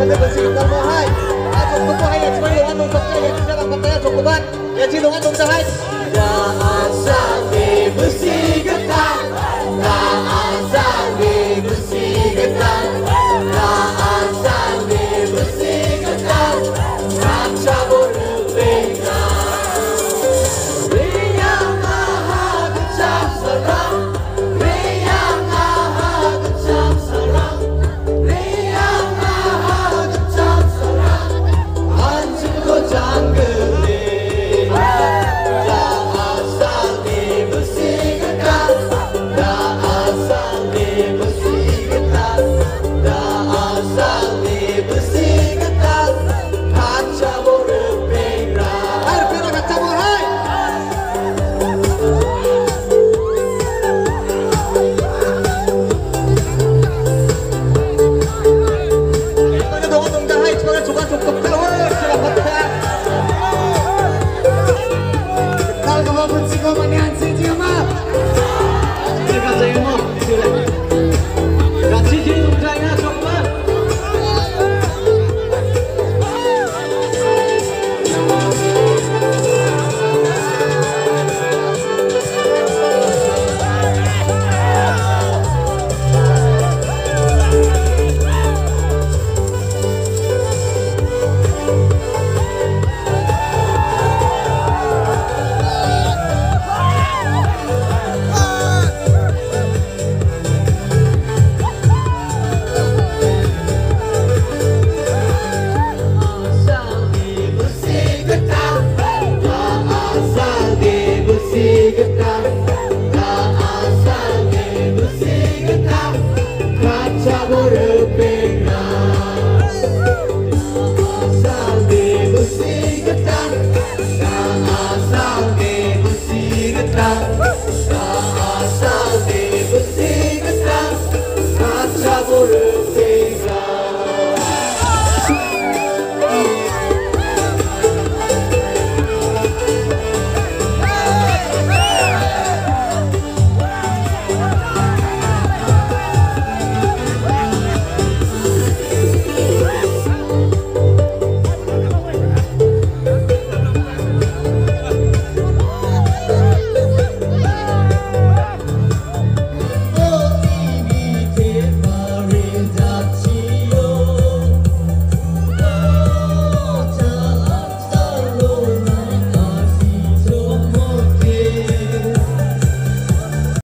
saja bersih dan mahai. Aku tunggu hai, cuma lihat untuk saya tidak akan percaya cukupan. Ya, cilungan untuk saya. 下个人。